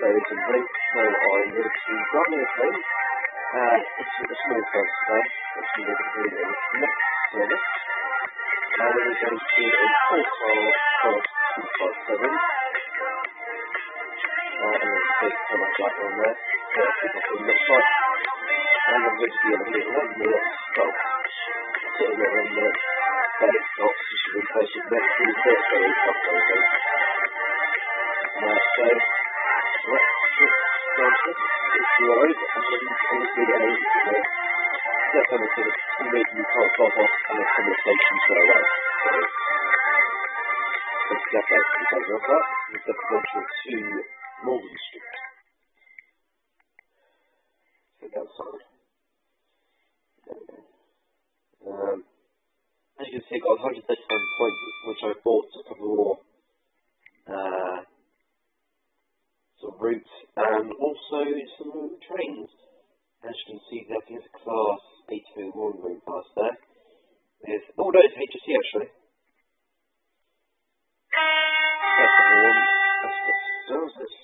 very simply. So I'm going to grab me a phone. Uh, it's a small phone today, which we're going to do next service. And we're going to do a full call cross 257. Uh, and there's a big comment like on there. So that's what it looks like. And I'm going to be able to get one minute stop. So we've got one minute. Then it stops, you should be posted next it's a to the you a conversation to the right. So, as you can see, I got 139 points, which I bought a couple more uh, sort of routes and also some trains. As you can see, there is a class A201 going past there. There's, oh no, it's HSC actually. That's the one. That's the Stoses.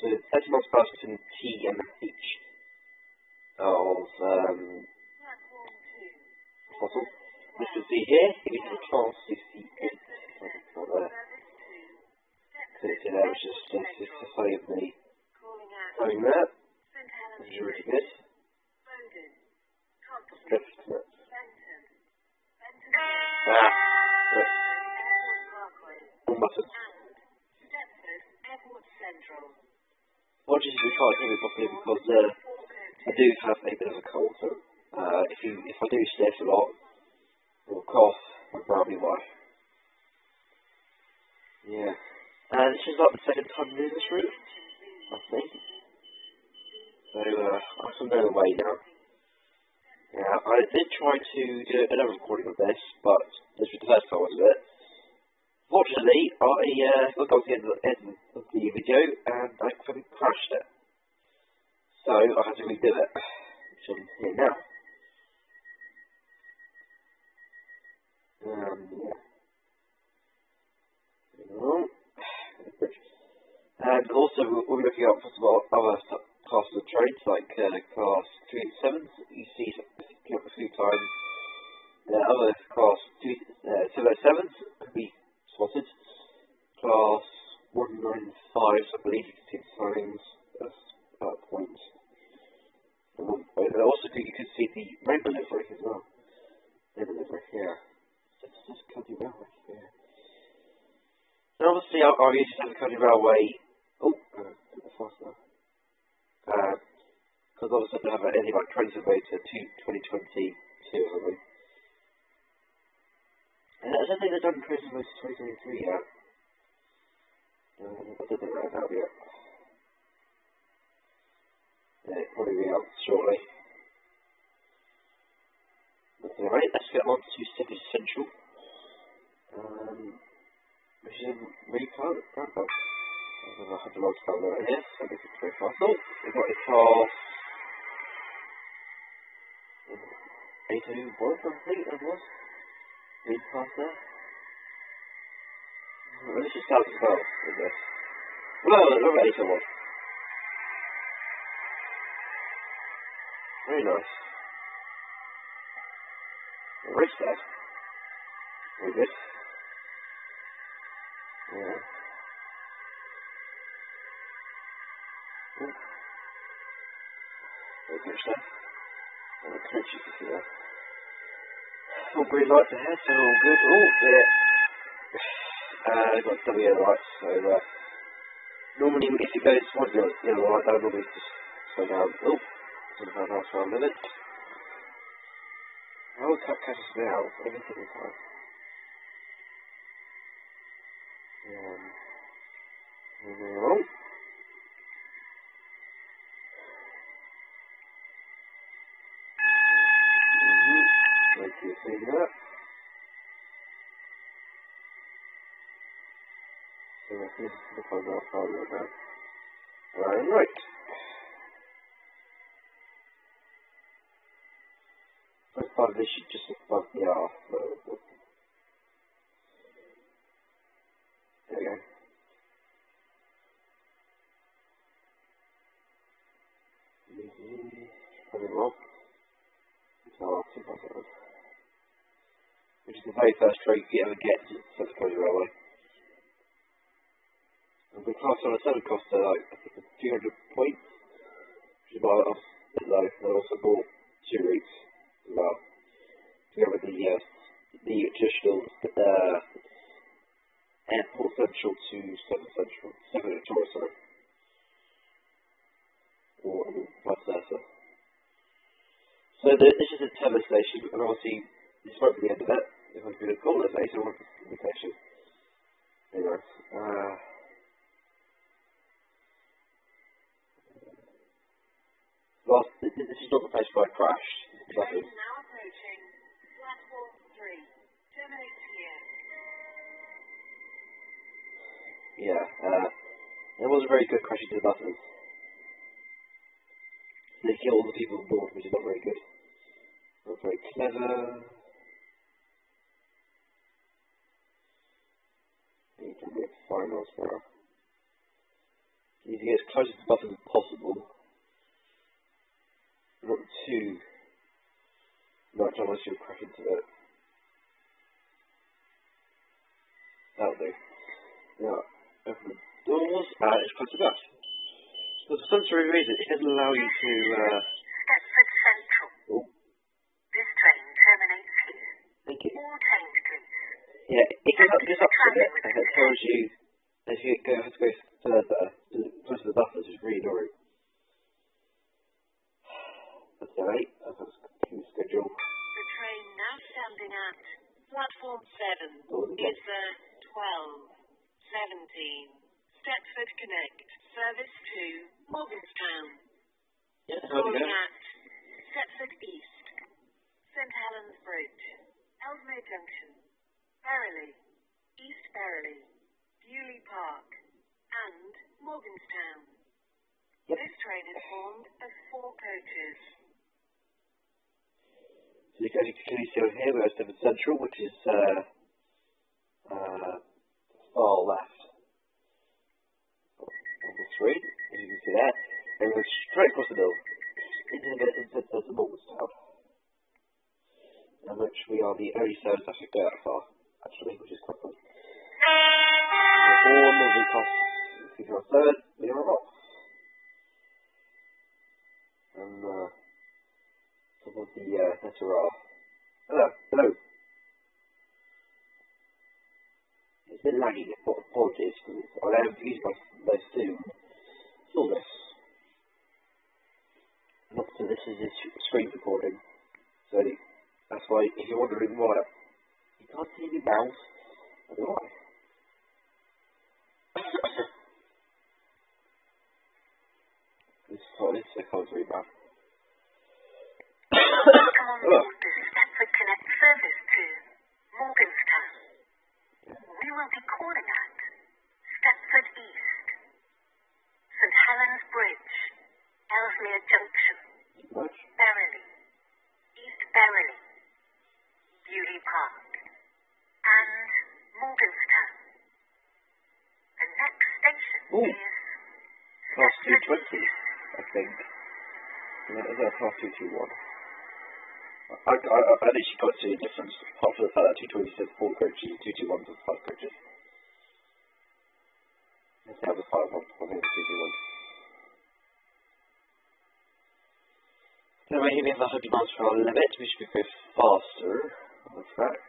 So, 30 miles past between T and H of um, fossil. As you see here, it is class 68. Not there you know, which is just, the funny of me doing that. Really good. Drift, Ah. All. What is we can't hear me properly because uh, I do have a bit of a cold, so uh, if you if I do sniff a lot or cough, that's probably why. Yeah. Uh, this is like the second time I'm doing this route, I think. So, uh, I'm on the way now. Yeah, I did try to do another recording of this, but this was the first time I did it. Fortunately, I uh, looked at the end of the, end of the video and I fucking crashed it. So, I had to redo it, which I'm here now. Um, yeah. And also, we'll be looking at first of all other classes of trades, like uh, class 387s, you see a few times. Uh, other class 2, uh, 207s could be spotted. Class 195s, I believe you can see the signs of that point. And also, you can see the rainbow livery as well. Rainbow livery, yeah. It's just Cuddy Railway, yeah. And obviously, I'll, I'll use the Cuddy Railway Uh, because obviously I don't have any like train surveyor to 2022 or something. Uh, I don't think they've done train surveyor to 2023 yet. Uh, I don't think they're out yet. Yeah, it'll probably be out shortly. Anyway, let's get on to City Central. Um, which is in Repo, I log down there here, so this is very fast. Oh, we've got car. A2 was, I think it was. Lead past there. Well, this just sounds well with this. Well, another A2 Very nice. Race that. Very good. Stuff. And the coach you can see there. All green lights ahead, so all good. Oh, yeah. Uh, got some yellow lights, so uh, normally if it goes one yellow, yellow light, that normally just slow down. Oh, like that for a minute. How cut catches me out every single time? Um, moving on. Maybe that. So this is the puzzle I'll follow that. Alright, right. Part of this should just above the R. There we go. Probably wrong. So I'll see if I can. Which is the very first trophy you ever get to Central Coast Railway. And the class on a seven cost uh, like I think a few hundred points, which is why I was a bit low. And I also bought two routes as well. Together with the uh, the traditional uh, airport central to seven central, seven Victoria, sorry. Or um, vice versa. So the, this is a Thames station, and obviously this won't be the end of it. If I'm going to call it I want the station. Anyway, uh, last, this, this is not the place where I crashed. Is now approaching platform 3. Terminates here. Yeah, uh, it was a very good crashing to the buses. They kill all the people on board, which is not very good. Not very clever. To get five miles per. Need to get as close to the buses as possible. Not too much unless you're crashing to it. That'll do. Now, open the doors, and it's close to that. For some of reason, it doesn't allow you to, uh, Stepford Central. oh, This train terminates here. thank you. All trains. Yeah, it goes up, goes up to it, and it tells you if you go, to go further, close to the buffers, really annoying. That's alright, that's a schedule. The train now standing at platform 7 Doors again. is the 12, 17 Stepford Connect service to Morganstown. Yeah, Calling at Stepford East, St Helens Bridge, Ellesmere Junction, Berrily, East Berrily, Bewley Park, and Morganstown. Yep. This train is formed of four coaches. So you can clearly see over here, we're at Central, which is, uh, uh, far left of the screen, as you can see there. And we're straight across the middle, into the, into the, the Morganstown. In which we are the only service that could go that far, the, uh. Hello, hello. It's been lagging, ap- apologies, because I don't use my, Zoom for this. Not so this is a screen recording. So that's why, if you're wondering why you can't see any mouse, I don't know why. this is fine, it's I can't read. On Hello. board this Stepford Connect service to Morganstown. We will be calling at Stepford East, St Helens Bridge, Ellesmere Junction, you. Berrily, East Berrily, Bewley Park, and Morganstown. The next station Ooh. is Class Stepford 220, East. I think. Is that class 221? I, I, I, I literally got to a difference. Apart from the fact that 220 says 4 coaches, 221 says 5 coaches. Let's have the 5 one. I think it's 221. So we're hitting the 100 miles per hour limit. We should going faster on the track.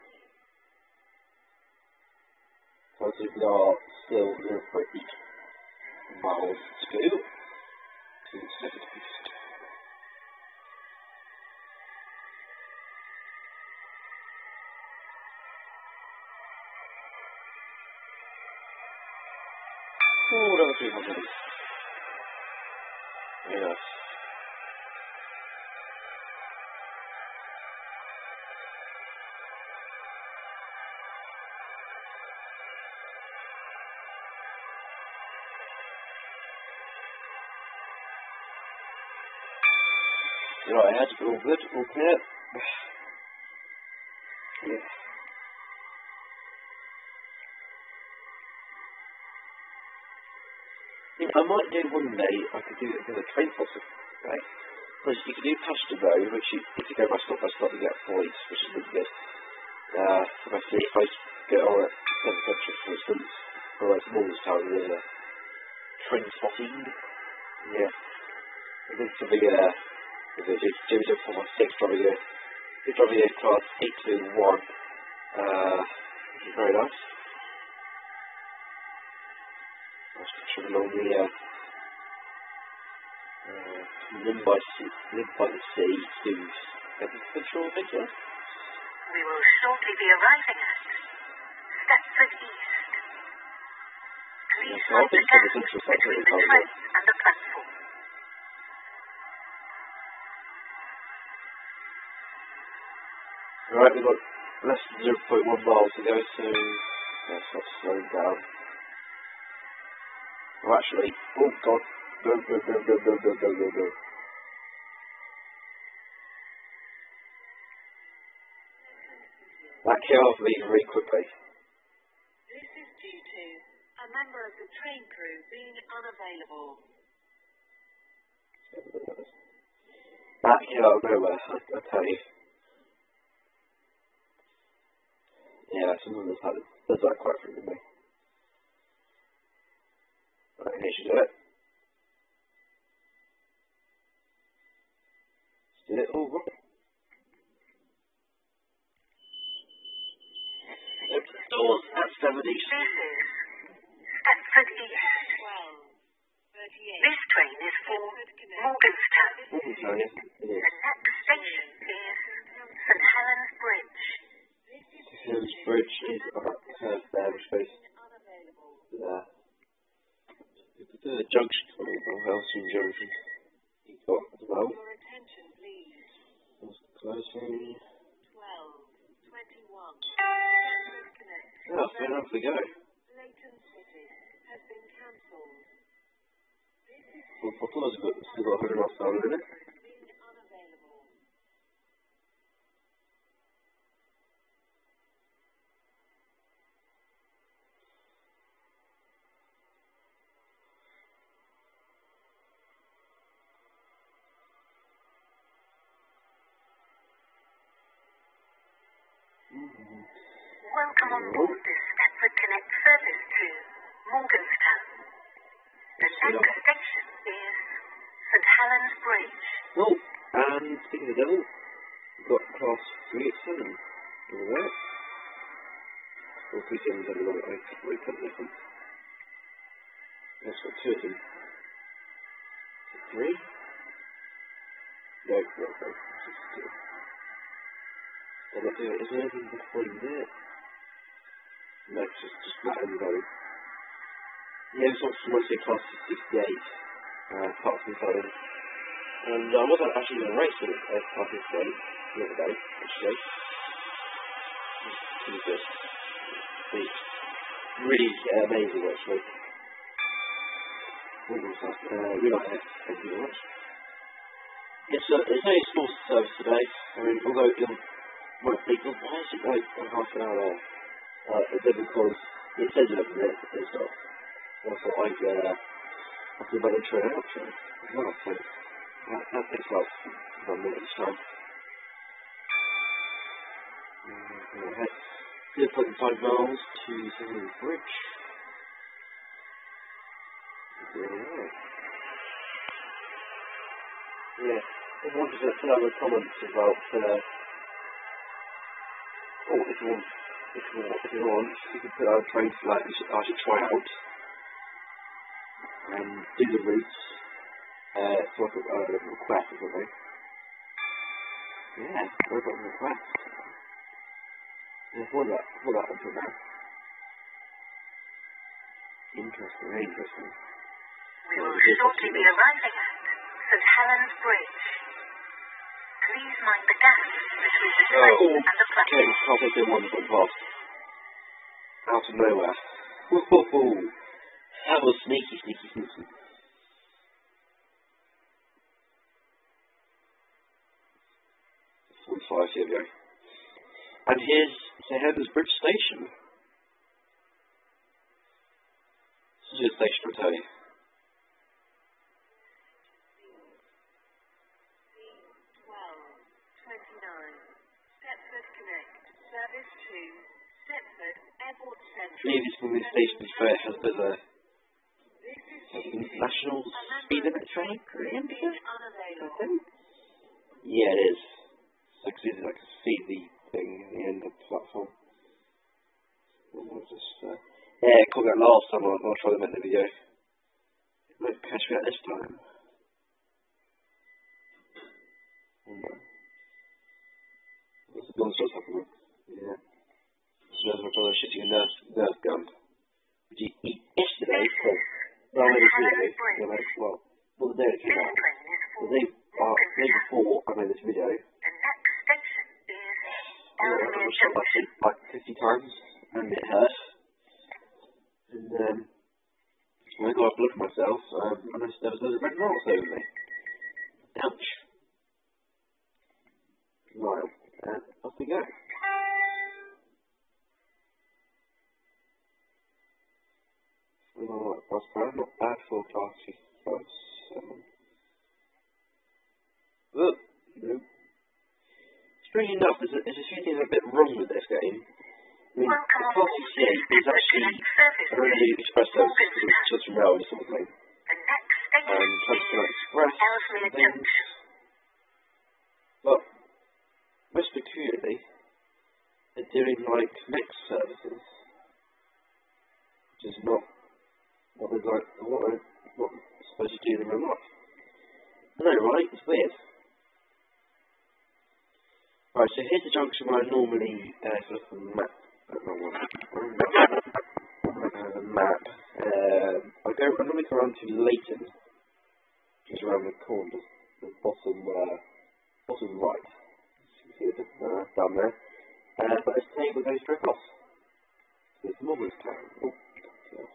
So we are still 0.8 miles to go to. Oh, ගෞරවකේ මොකද? වෙනස්. Yeah, I had to go good, okay. Yeah. Yeah, I might do one day, I could do, do a train fossil, right? Because you can do pasture road, which you, if you go by stop by stop, you get points, which is really good. Uh, obviously, if I get on at Seven Central, for instance, or at Morgantown, there's a train spotting. Yeah. And then the, uh, the James Four Six driving a, he's driving a class 821, uh, which is very nice. Uh, uh We will shortly be arriving at Stepford East. Please hold the gap between the train and the platform. Right, we've got less than 0.1 miles to go, so let's not slow down. Oh, actually, oh god, go, go, go, go, go, go, go, go, go. That off me very quickly. This is due to a member of the train crew being unavailable. That of nowhere, I, I tell you. Yeah, someone does that, does that quite frequently. I think do it. Do it. Open doors at East. This train is for Morganstown. The next station is St Helens Bridge. St Helens Bridge is about uh, the curve there. If the uh, coming from house and got as well. That's closing. Fair enough, we go. Well, City has been cancelled. good. We've got 100 off, though, isn't it? Welcome on board this Stepford Connect service to Morganstown. The next station is St Helens Bridge. Oh, and speaking of the devil, we've got class 387 All right. the way. Or 387 don't know what I put this one. That's got two of them. Three? No, no, no. Just two. Well, there isn't anything between that. That's just, just not anybody. James Watson was in class 68, uh, parts and science. And I wasn't actually in a race with uh, class 68 the other day, actually. It good. It's really uh, amazing, actually. What was that? Uh, we like it. Thank you very much. Yes, sir, there's no school service today. I mean, although it won't be why is it like half an hour there? Uh, it's because it says it over there and stuff. And I I'd, uh, have to as well, so that, takes about one minute each time. Mm, go ahead. 0.5 miles to Sydney Bridge. Are. Yeah, I wanted to put out a comment about, uh, oh, if you if you if you want, you can put out a train flight you should, I should try out and do the routes, uh, so I could, uh, request or something. Yeah, I've got a request. Yeah, for that, for that until now. Interesting, very interesting. We will shortly be arriving at St Helens Bridge. Please mind the gap between the spring oh, and the plateau. Okay, can't one foot bob? Out of nowhere. That was sneaky, sneaky, sneaky. Five, here we go. And here's Sir Heather's Bridge Station. This is your station, Service to Stepford Airport Central. Previous from this station is where it has the uh, national speed limit train. Unavailable. Yeah, it is. So, cause it's like a CD thing at the end of the platform. Just, uh, yeah, it caught that last time. I'll, I'll try to make the video. It won't catch me out this time. No. What's the gun? Yeah. There's my brother shooting a nerf, nerf gun. Which he, he, yesterday, well, well, maybe two days, well, like, well, well, the day it came This out. train The for day, uh, day before I made this video, the next station is I was shot Junction. like 50 times, and it hurt. And um, when I got up to look at myself, um, I noticed there was a red marks over me. Ouch. Right, and off we go. Bad for class 57. Look. Strange enough, there's a, there's a few things a bit wrong with this game. I mean, the board 68 is actually a really Rail sort of. The next station Um, is Express things. But most peculiarly, they're doing like mixed services, which is not what we're like, what what we're supposed to do in real life. I know, right? It's weird. Right, so here's the junction where I normally uh, I at the map. wrong one. Uh, map. Uh, I go. I normally go around to Leighton, is around the corner, the bottom, uh, bottom right. You see it uh, down there. Uh, but this table goes straight across. It's Morganstown. Oh, yeah. Oh,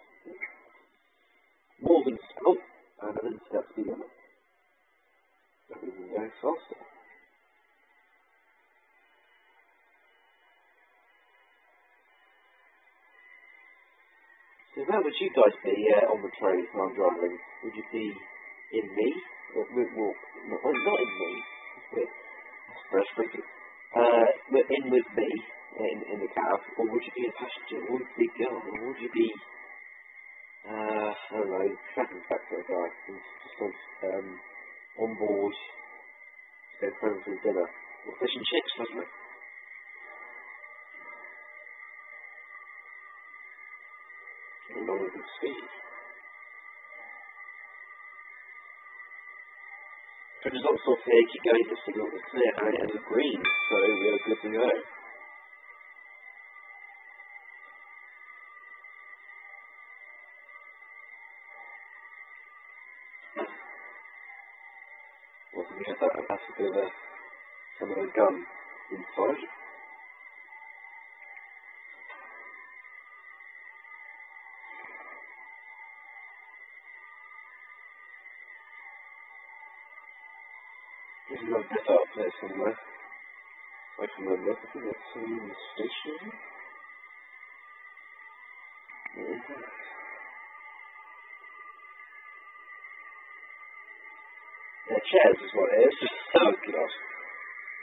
that speed limit. That we can go faster. So where would you guys be uh, on the train when I'm driving? Would you be in me? Or, well, not, not in me. That's very freaky. Uh, in with me in, in the cab, or would you be a passenger? Would you be girl? Or would you be, uh, I don't know, track inspector guy who's just on, um, on board go home for dinner? Or fish and chips, doesn't it? Getting on with good speed. The results off here keep going, the signal is clear and it is green, so we are good to go. Well, we have that, that's a bit of some of a gun inside. There's a bit up there somewhere. I can remember. I think that's some station.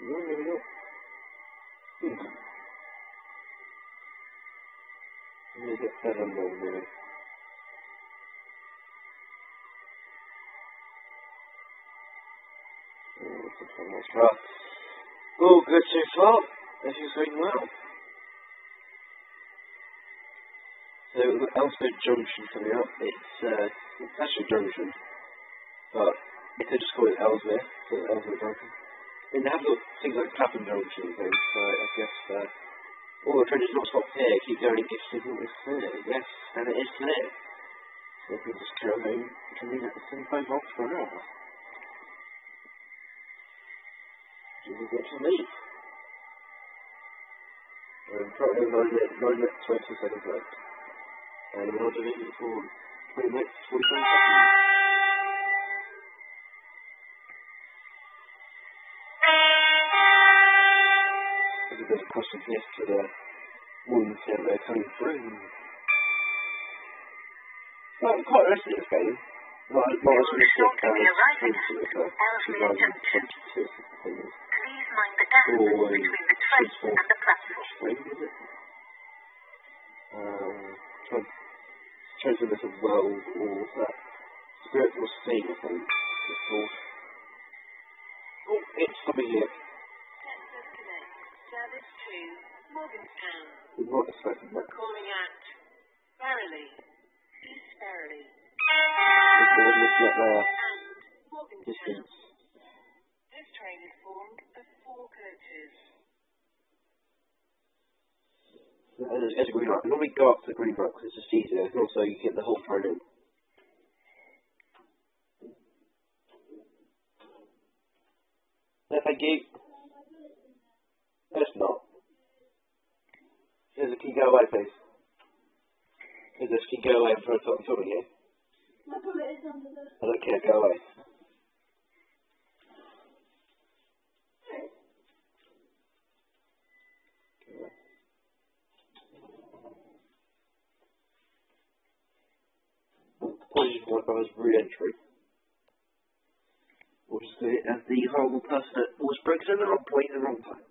Me get that on there, maybe. Oh, good. This is going well. So, Ellsworth Junction coming up. It's, uh, it's actually Junction, but they just call it so Junction. They have got things like Junction and things, so I guess, uh, all the trains not stop here, keep going, it gets to it's clear. Yes, and it is clear. So if we just carry on, we can leave it at 75 miles per hour. Do we get to leave? 9 minutes, 9 minutes 20 seconds left. And we're not doing it for 20 minutes, 45 seconds. There's a bit of crossing here to the wounds that they're coming through. Well, I'm quite interested in this game. Well, I We was will going to shortly be arriving at but Junction. 2022, I think it's Please mind the gap between the train and the platform. it? Um, trying, to a world or that spiritual scene, I think it's called. Oh, it's coming here. To Morgantown, I'm not expecting that. calling at Berrily, East Berrily, It's going to at their and Morgantown. This train is formed of four coaches. It's a green rock. Normally go up to the green rock because it's just easier. And also, you get the whole train in. No, thank you. No, it's not. Here's a key, go away, please. Here's this key, go away. Trying to talk filming here. I don't care, go away. Apologies for my brother's re-entry. Just do as the horrible person that always breaks in the wrong point at the wrong time.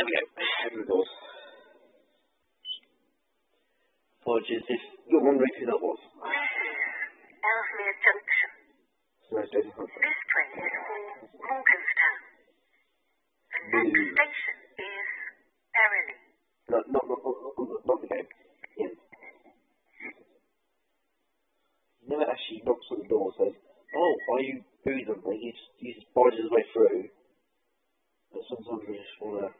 There we go. Open the doors. Apologies if you're wondering who that was. Ellesmere Junction. So I stayed in front of This train is for Morganstown. The next station is Berrily. Not, not, not, not, not, not the game. In. He never actually knocks on the door and says, Oh, are you doing something? He just, he just barges his way through. But sometimes we just want to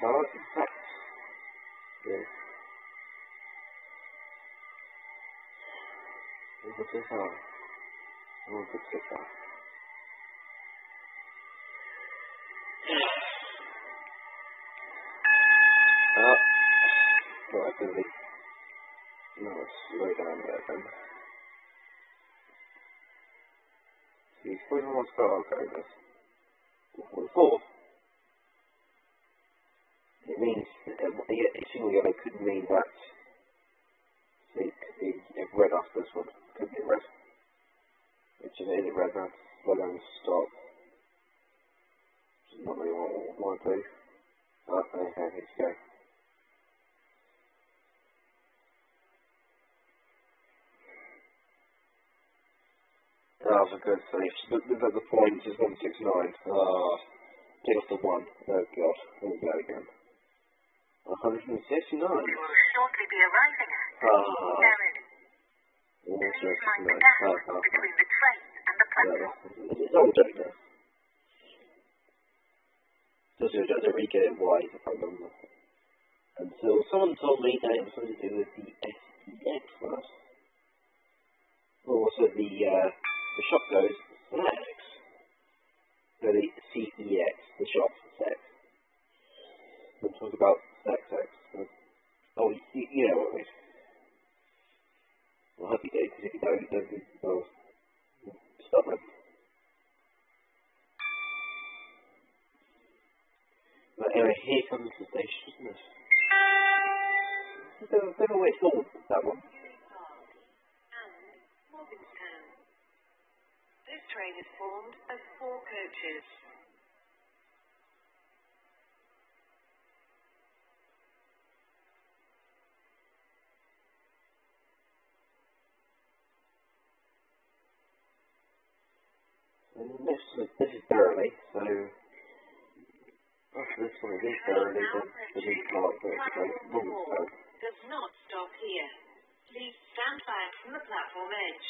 Fact, yeah. What's this on? Oh, what's this on? Ah, well, I think no, let's slow down there then. See, where's my star going this? One four. It Which if it isn't red, then slow down and stop. Which is not really what I want to do. Oh, okay, here we go. Oh, for God's sake. Look, look at the points. It's 169. Oh, ah, take off the 1. Oh, God. Here we go again. 169. We will shortly be arriving at Ah. Please mind the gap between the train it's all. Does it, does it really get it wide, if I remember. Until someone told me that it was something to do with the SEX class. Also, the, uh, the shop goes sex. No, the CEX, the shop sex. We'll talk about sex sex. Oh, you, you know what I mean. Well, you do, because if you don't, then, well, stubborn. But anyway, here comes the a bit of a weird forward, that one. This train is formed of four coaches. And this, is- this is Burley, so after this one is Burley, then the new Morganstown. Does not stop here. Please stand back from the platform edge.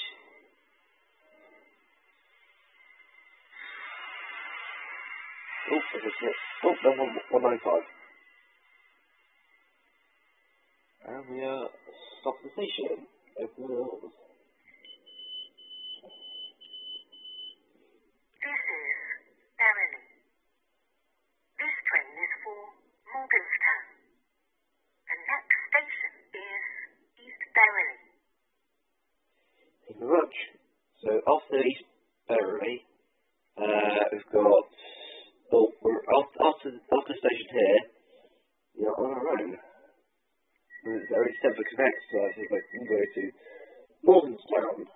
Oh, there's a slip. Oh, no, one, 195. And we are stop the station. Open the doors. This is Berrily. This train is for Morganstown. The next station is East Berrily. Much. So after East Berry, uh, we've got oh, we're after after, after the station here, you're on our own. There's only separate connect services that can go to Morganstown.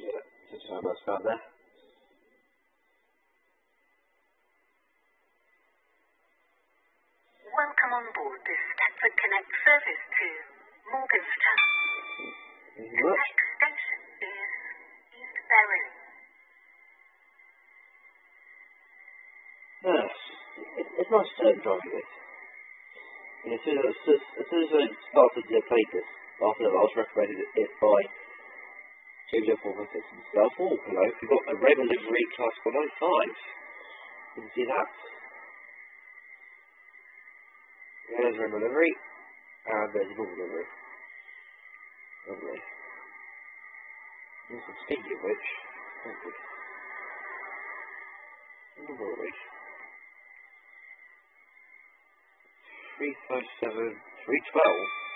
Yeah, I should get it. Just how much found there. Welcome on board the Stepford Connect service to Morganstown. You mm-hmm. The next station is East Berrily. Yes, it's nice to driving this. Yeah, as, soon as, as soon as I started to play this, after that I was recommended it by JJ Paul says himself, oh, hello, we've got a Revolutionary Classical 95. You can see that. Uh, there's Rainbow delivery. and there's Normal delivery. Lovely. Also, speaking of which, thank you. Normal 357, 312.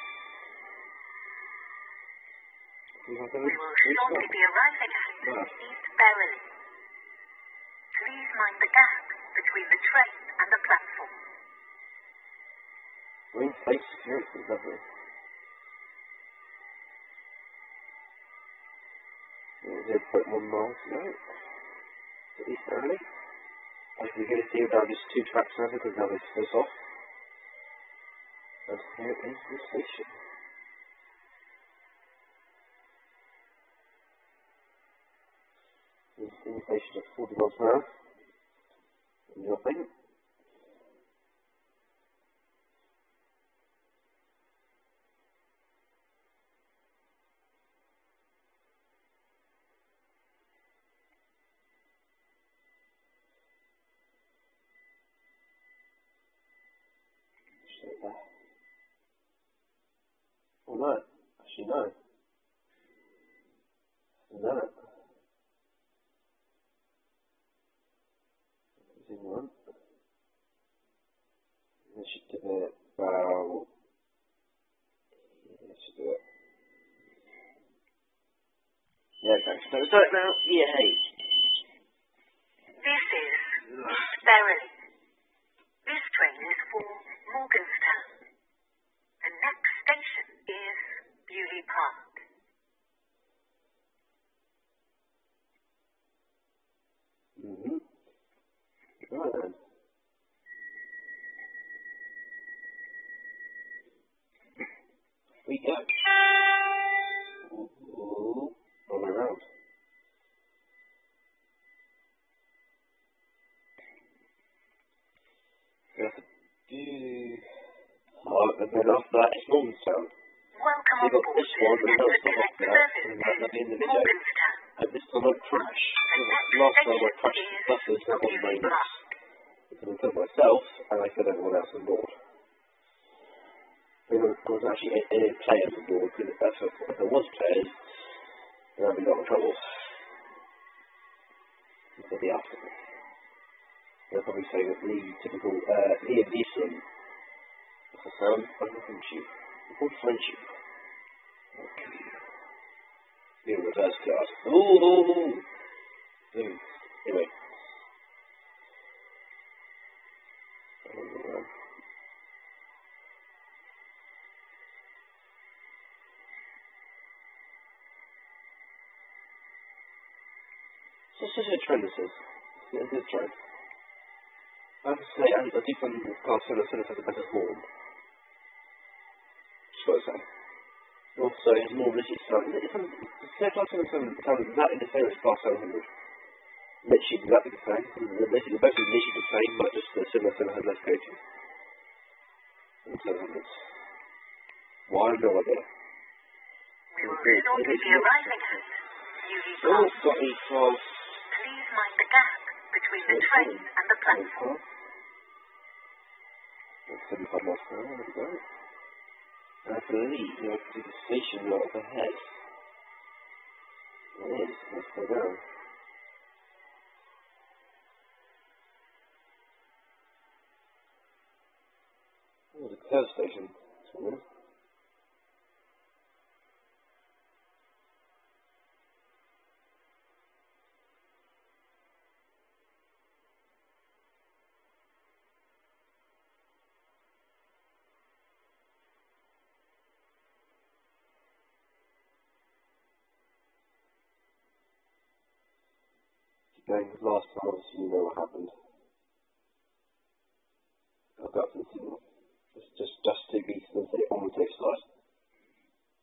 We will shortly be arriving at East Berrily. Please mind the gap between the train and the platform. Green face security is lovely. Zero point one miles to go. To East. As we go see now just two tracks now because now this goes off. And here is the station. The station at 40 miles per hour. Nothing. Straight there. Oh no, actually no. No. Is it one? This should do it about. This should do it. Now. Yay! This is East myself and I killed everyone else on board. There was, there actually any, players on board because if, if there was players, then I'd be lot of trouble. Will be after me. They'll probably say that the typical uh, Liam Neeson. What's the sound? Not French you. It's called French you. reverse card. Ooh. Boom. Anyway. Um, So it's such a trend this is. It's. I have to say, I, I do find the class Solar Solar has a better form. Just gotta say. Also, it's more rigid style. It's on, the same class Solar Solar exactly the same as class 700. Literally exactly the same. They're basically, they're basically literally the same, but just the Solar Solar has less coating. Than 700s. Why? I have no idea. We will shortly be arriving at UV Oh, Park. got a class Please mind the gap between the train and the platform. That's 75 miles per hour, there we I believe you the station right up ahead. It is, let's go station. With last time, obviously you know what happened. I've got some signal. Just, just, just to be on the on the safe side.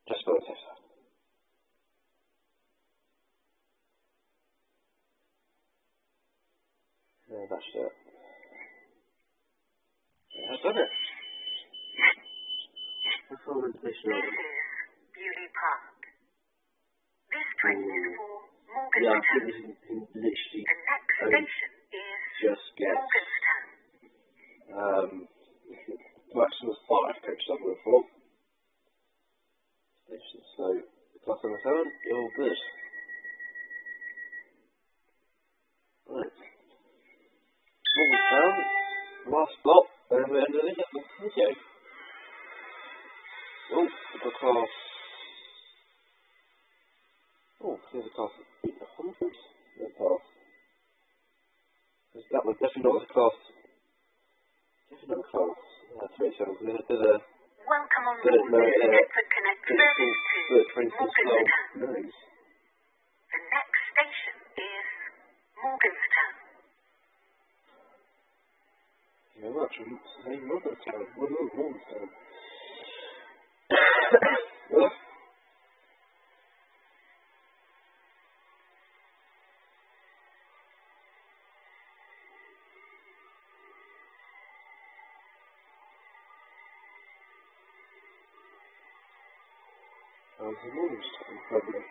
Just for the safe side. Yeah, that's it. Yeah, I've done it. That's all the station. This is Beaulieu Park. This train is mm. for Yeah, I think Morganstown. this is literally The next station is just gets Morganstown. um, maximum five coaches I've worked for. Stations, so class number seven, you're all good. Right. Last stop, and we're under the video. Oh, the class. Oh, here's a class of 800. No pass. Because that was definitely not the class Different class. Uh, three seven. We're gonna do the Welcome on board no, uh, Stepford Connect the service to. Morganstown. The next station is Morganstown. Thank you very much. I'm saying Morgantown. We're not Morgantown. Well, The Morgantown?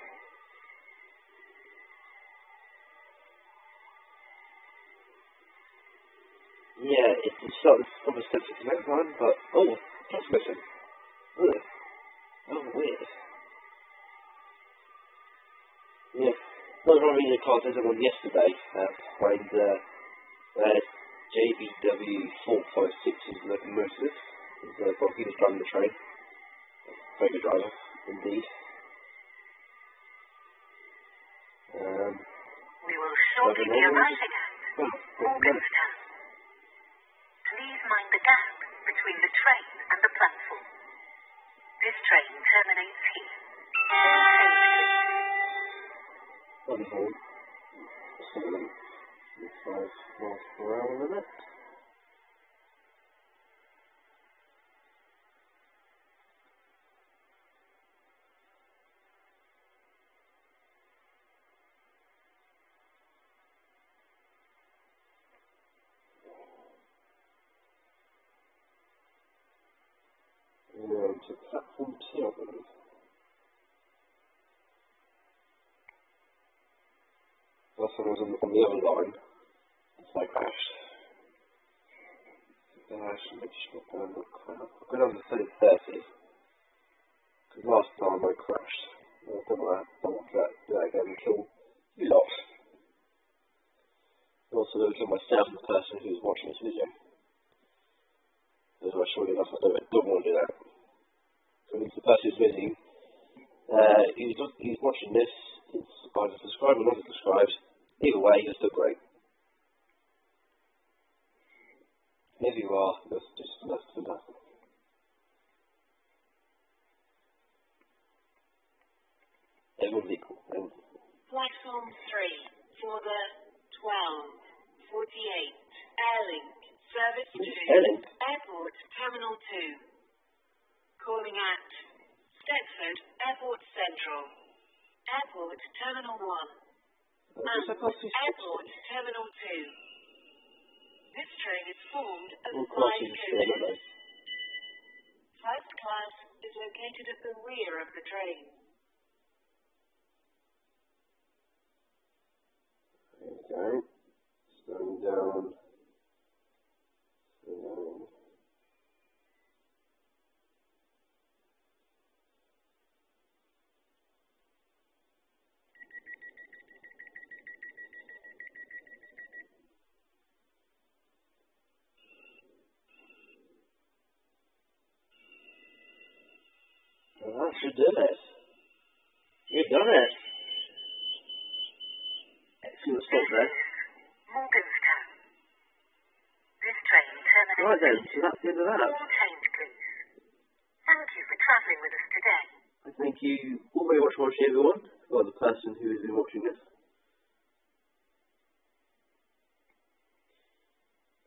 Yeah, it, obviously it's the next one, but oh. Ugh. Oh, weird. Yeah, not really the cars as I won yesterday. Uh, uh, uh, JBW 456's locomotive. Is, uh, well, he was driving the train. Very good driver, indeed. One was on, the other line. It's like crashed. Dash, make sure I don't look crap. I've got on the 30. Because last time I crashed. I don't want to don't want to do that again and kill you lot. And also to kill myself and the person who's watching this video. Because I surely enough I don't, don't want to do that. So it's the person who's visiting. Uh, he's, he's watching this It's either subscribed or not subscribed. Either way, you're still great. If you are, that's just that's fantastic. Everyone's equal. Everyone's equal. Platform 3 for the 12, 48, Airlink, Service 2, Airlink? Airport Terminal 2. Calling at Stepford Airport Central, Airport Terminal 1, And just across the Airport Terminal 2. This train is formed of All five crossings still, aren't coaches. First class is located at the rear of the train. There we. Slowing down. Slowing down. Well, that should do it. You've done it. Excellent stop there. Morganstown. This train then, so that's the end of that. change, please. Thank you for travelling with us today. Thank you all very much for watching everyone, or the person who has been watching this.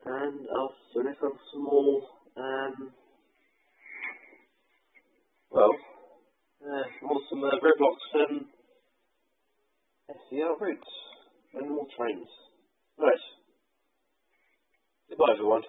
And I'll finish on some more, um, well, uh, more some uh, Roblox um, SCR routes and more trains. Right. Goodbye everyone.